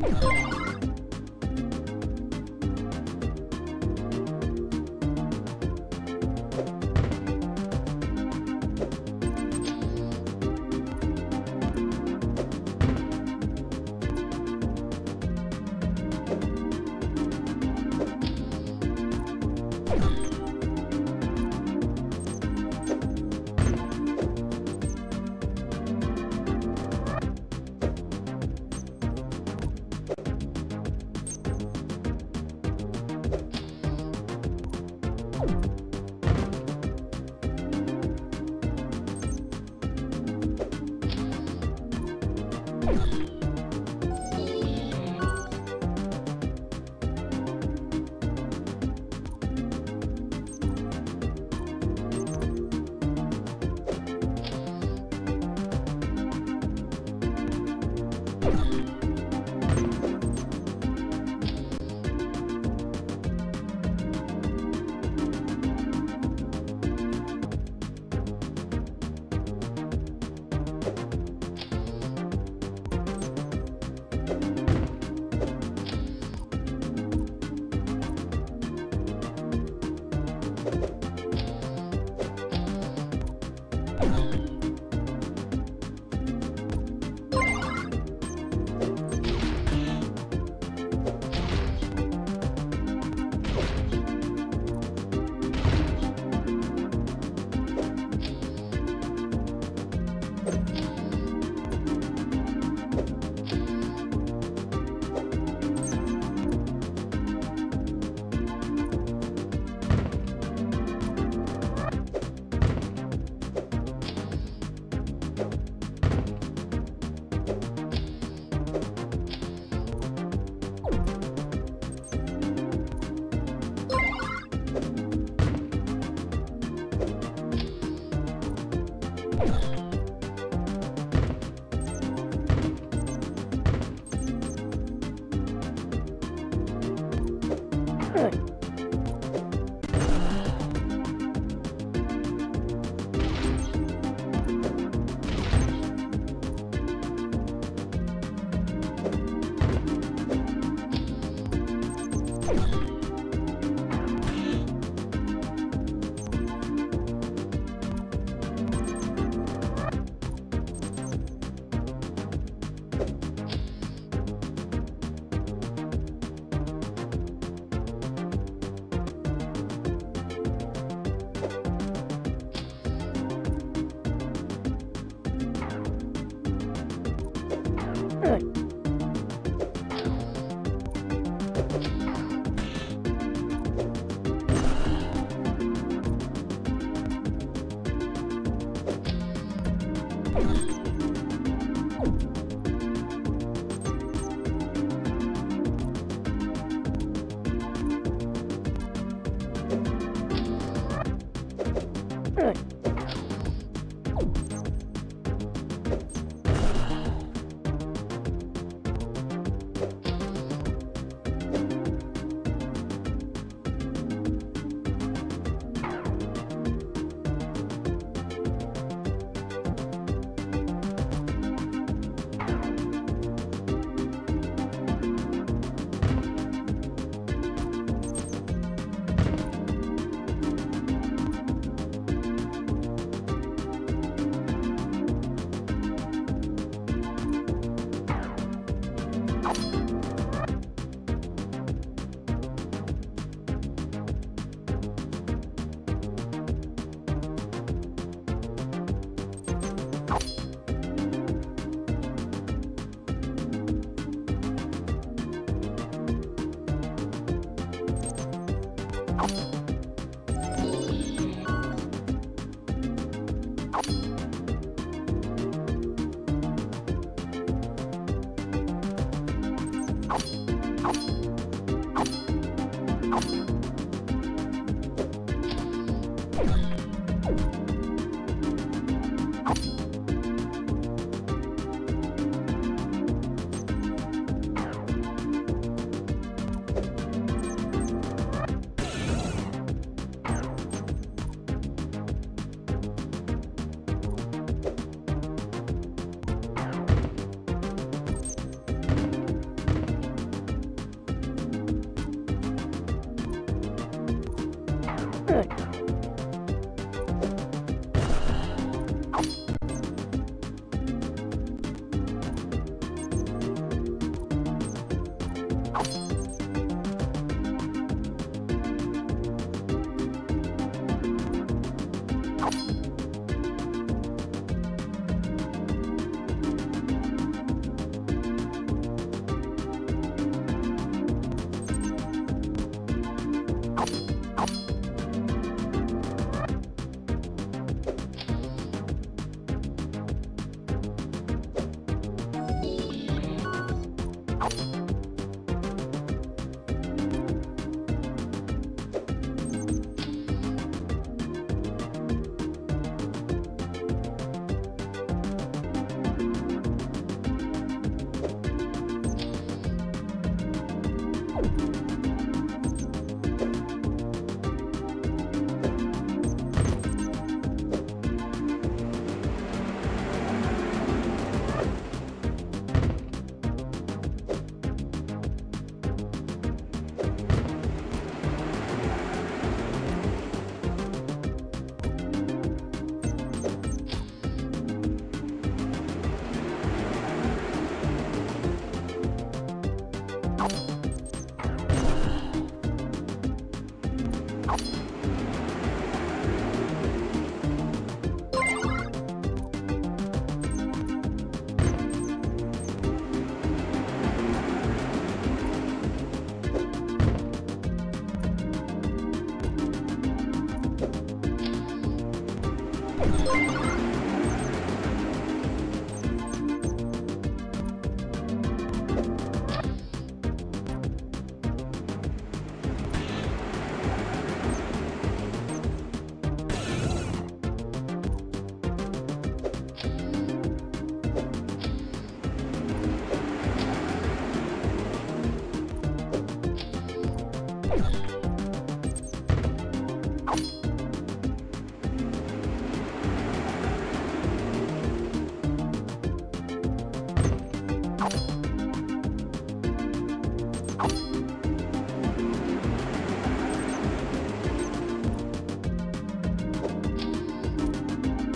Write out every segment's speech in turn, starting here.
Oh, my God. Run. Bye.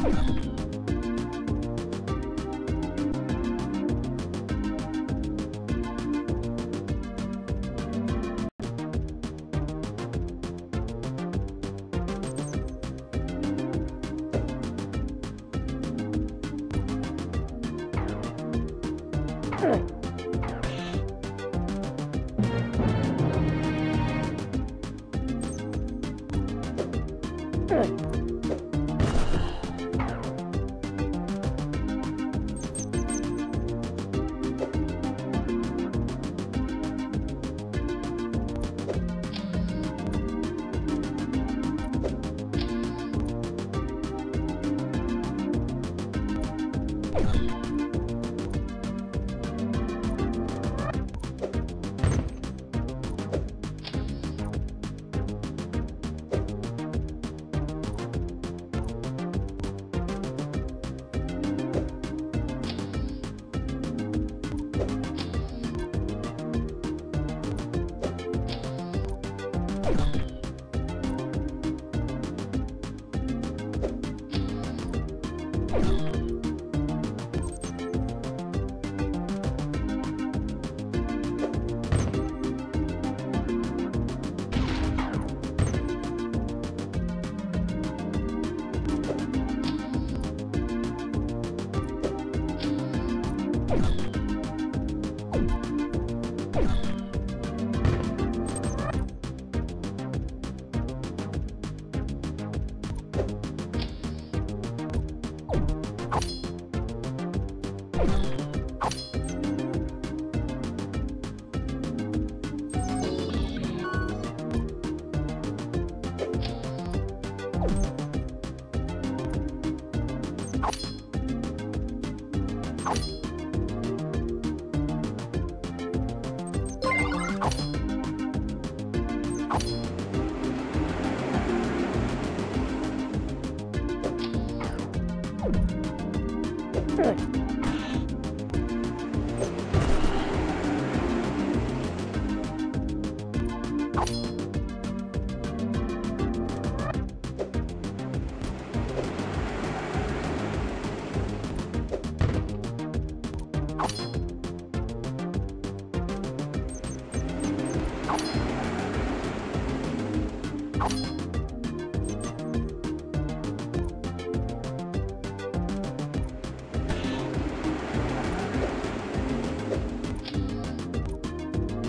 ん。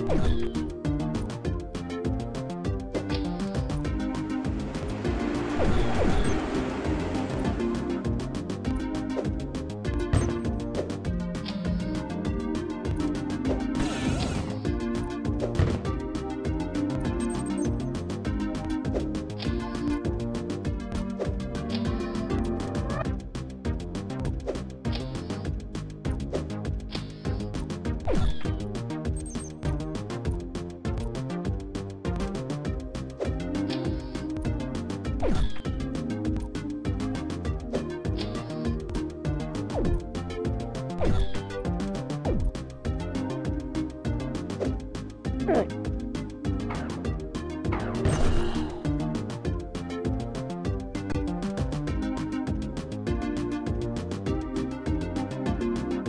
うん。